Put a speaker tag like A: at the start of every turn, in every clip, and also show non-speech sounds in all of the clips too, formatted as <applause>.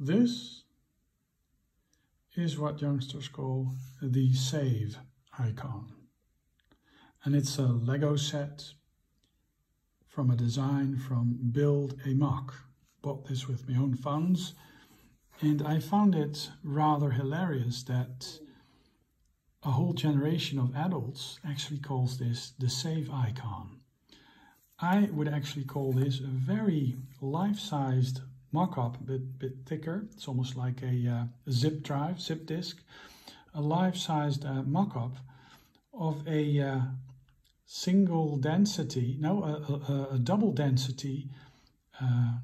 A: this is what youngsters call the save icon. And it's a Lego set from a design from BuildaMOC. Bought this with my own funds. And I found it rather hilarious that a whole generation of adults actually calls this the save icon. I would actually call this a very life-sized mock-up, a bit, bit thicker. It's almost like a, uh, a zip drive, zip disk. A life-sized uh, mock-up of a uh, single density, no, a, a, a double density, uh,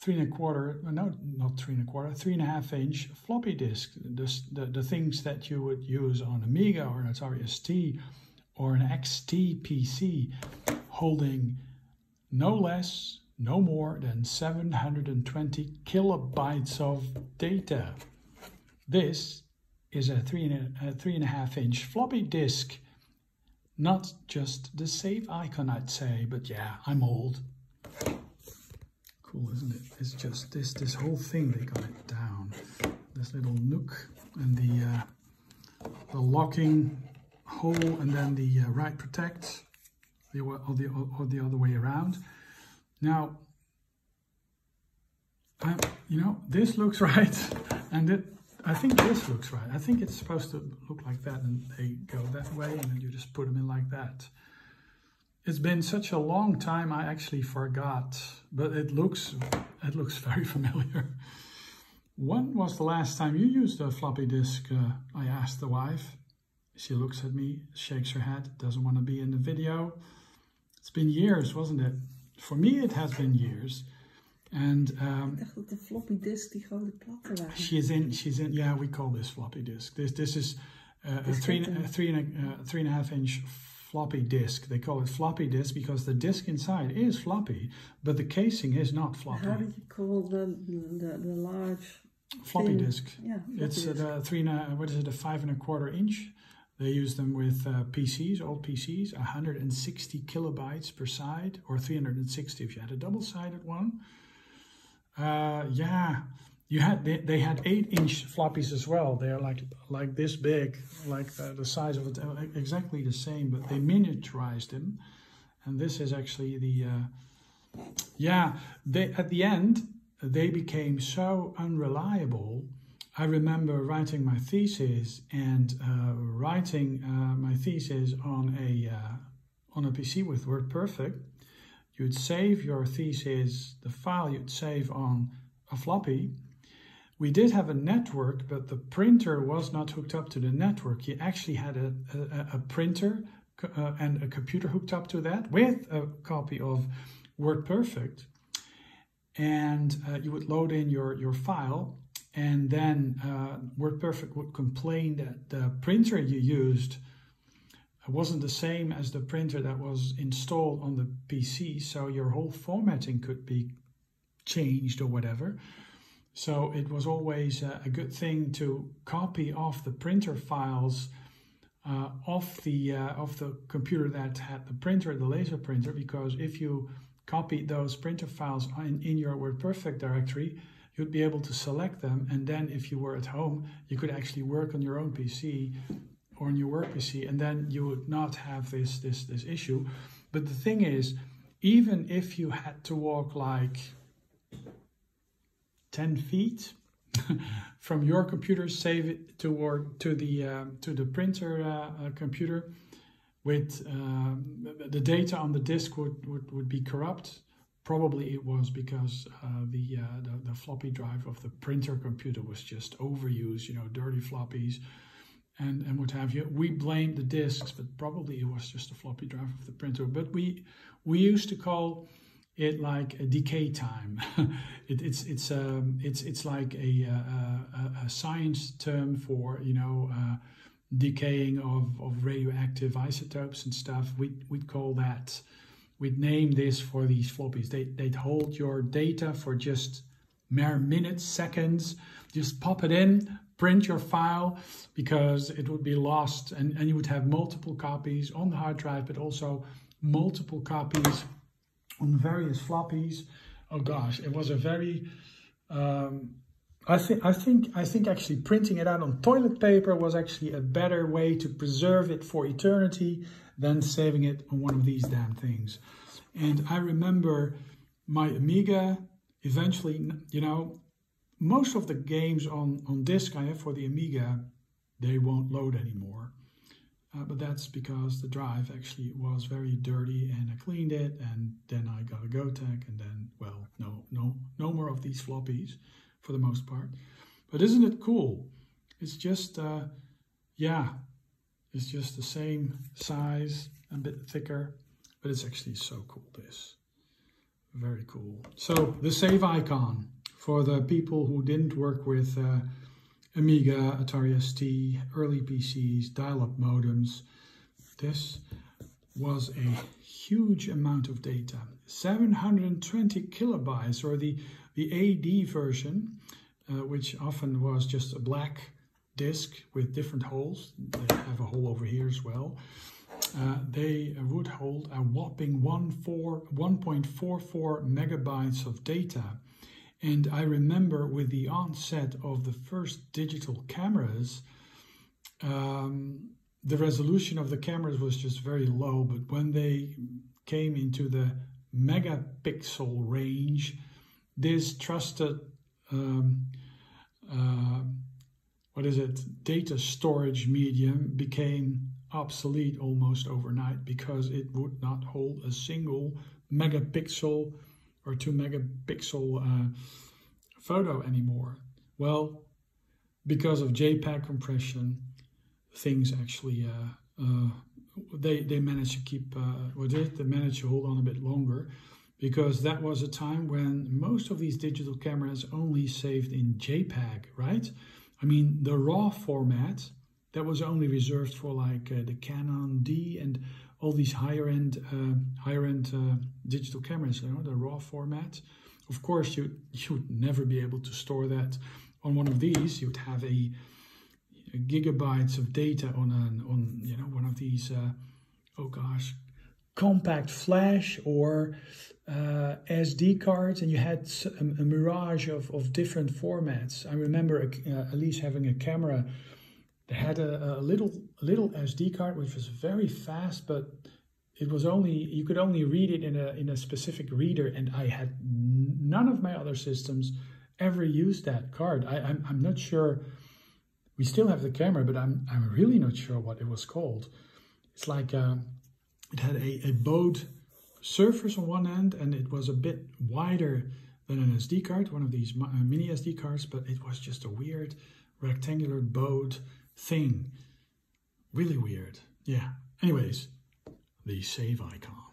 A: three and a quarter, no, not three and a quarter, three and a half inch floppy disk. The, the, the things that you would use on Amiga or an Atari ST or an XT PC holding no less, no more than 720 kilobytes of data. This is a three and a, a three and a half inch floppy disk. Not just the save icon, I'd say, but yeah, I'm old. Cool, isn't it? It's just this this whole thing. They got it down. This little nook and the uh, the locking hole, and then the uh, write protect the, or, the, or the other way around. Now, I, you know, this looks <laughs> right, and it, I think this looks right. I think it's supposed to look like that, and they go that way, and then you just put them in like that. It's been such a long time, I actually forgot, but it looks, it looks <laughs> very familiar. When was the last time you used a floppy disk? Uh, I asked the wife. She looks at me, shakes her head, doesn't want to be in the video. It's been years, wasn't it? For me, it has been years. And um,
B: de floppy disk die grote platte waren.
A: She's in. She's in. Yeah, we call this floppy disk. This this is uh, a three a three and a, uh, three and a half inch floppy disk. They call it floppy disk because the disk inside is floppy, but the casing is not floppy.
B: How did you call the the, the large
A: floppy
B: thin,
A: disk?
B: Yeah, floppy
A: it's
B: disk.
A: a three and a, what is it? A five and a quarter inch. They use them with uh, PCs, old PCs, 160 kilobytes per side, or 360 if you had a double-sided one. Uh, yeah, you had they, they had eight-inch floppies as well. They're like like this big, like the, the size of it, uh, exactly the same, but they miniaturized them. And this is actually the, uh, yeah, they at the end they became so unreliable I remember writing my thesis and uh, writing uh, my thesis on a uh, on a PC with WordPerfect. You'd save your thesis, the file you'd save on a floppy. We did have a network, but the printer was not hooked up to the network. You actually had a, a, a printer uh, and a computer hooked up to that with a copy of WordPerfect. And uh, you would load in your, your file and then uh, WordPerfect would complain that the printer you used wasn't the same as the printer that was installed on the PC, so your whole formatting could be changed or whatever. So it was always a, good thing to copy off the printer files uh, off the uh, off the computer that had the printer, the laser printer, because if you copied those printer files in, in your WordPerfect directory, you'd be able to select them. And then if you were at home, you could actually work on your own PC or on your work PC, and then you would not have this, this, this issue. But the thing is, even if you had to walk like 10 feet <laughs> from your computer, save it toward to the uh, to the printer uh, uh, computer, with um, the data on the disk would, would, would be corrupt Probably it was because uh, the, uh, the, the floppy drive of the printer computer was just overused, you know, dirty floppies and, and what have you. We blamed the disks, but probably it was just the floppy drive of the printer. But we we used to call it like a decay time. <laughs> it, it's it's um, it's it's like a, a, a, science term for you know uh, decaying of, of radioactive isotopes and stuff. We we'd call that we'd name this for these floppies. They, they'd hold your data for just mere minutes, seconds. Just pop it in, print your file because it would be lost and, and you would have multiple copies on the hard drive, but also multiple copies on various floppies. Oh gosh, it was a very, um, I think I think I think actually printing it out on toilet paper was actually a better way to preserve it for eternity than saving it on one of these damn things. And I remember my Amiga eventually, you know, most of the games on on disk I have for the Amiga, they won't load anymore. Uh, but that's because the drive actually was very dirty and I cleaned it and then I got a Gotek and then, well, no, no, no more of these floppies for the most part. But isn't it cool? It's just, uh, yeah, it's just the same size, a bit thicker, but it's actually so cool, this. Very cool. So the save icon for the people who didn't work with uh, Amiga, Atari ST, early PCs, dial-up modems. This was a huge amount of data. 720 kilobytes, or the, the HD version, uh, which often was just a black disk with different holes. They have a hole over here as well. Uh, they would hold a whopping 1.44 megabytes of data. And I remember with the onset of the first digital cameras, um, the resolution of the cameras was just very low. But when they came into the megapixel range, this trusted, um, uh, what is it, data storage medium became obsolete almost overnight because it would not hold a single megapixel or two megapixel uh, photo anymore? Well, because of JPEG compression, things actually uh, uh, they they managed to keep uh, did they managed to hold on a bit longer because that was a time when most of these digital cameras only saved in JPEG, right? I mean, the RAW format that was only reserved for like uh, the Canon D and all these higher end uh, higher end uh, digital cameras, you know, the RAW format. Of course, you you would never be able to store that on one of these. You'd have a, a gigabytes of data on an on you know one of these. Uh, oh gosh, compact flash or uh, SD cards, and you had a, a mirage of, of different formats. I remember uh, at least having a camera that had a, a little little SD card which was very fast, but it was only you could only read it in a in a specific reader, and I had none of my other systems ever used that card. I, I'm I'm not sure. We still have the camera, but I'm I'm really not sure what it was called. It's like uh, it had a, a bowed surface on one end, and it was a bit wider than an SD card, one of these uh, mini SD cards, but it was just a weird rectangular bowed thing. Really weird. Yeah. Anyways, the save icon.